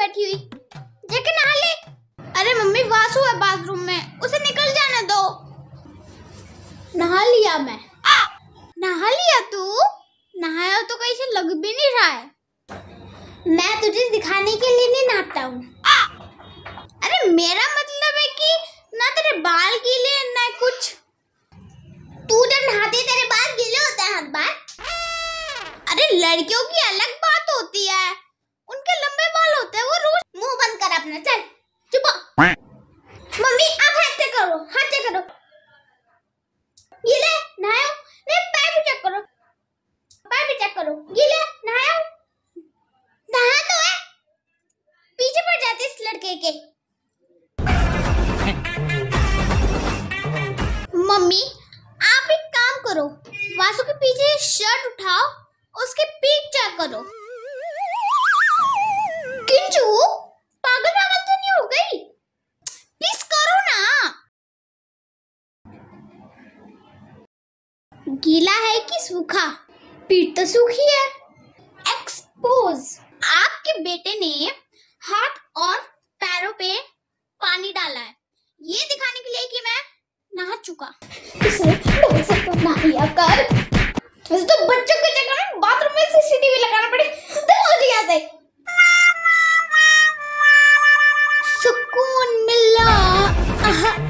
रखी हुई। जाके नहा ले। अरे मम्मी, वासु है बाथरूम में। उसे निकल जाने दो। नहा लिया मैं। नहा लिया तू? नहाया तो कहीं से लग भी नहीं रहा है। मैं तुझे दिखाने के लिए नहीं नहाता हूँ। अरे मेरा मतलब है कि ना तेरे बाल गीले ना कुछ। तू जब नहाती तेरे बाल गीले होते हैं, हर बार। अरे लड़कियों की अलग बात होती है। उनके लंबे बाल होते हैं वो रोज मुँह बंद कर अपना चल, चुप मम्मी, आप हाथ चेक करो चेक करो। ये ले नहायो ले पैर भी चेक करो। पैर भी चेक करो। ये ले नहायो नहा तो है। पीछे पड़ जाते इस लड़के के। मम्मी, आप एक काम करो। वासु के पीछे शर्ट उठाओ, उसके पीठ चेक करो। गीला है कि सूखा? पीठ तो सूखी है। एक्सपोज आपके बेटे ने हाथ और पैरों पे पानी डाला है। ये दिखाने के लिए कि मैं नहा चुका। वैसे तो बच्चों के चक्कर में बाथरूम में सीसीटीवी लगाना पड़े। तो मुझे यहाँ से सुकून मिला। आहा।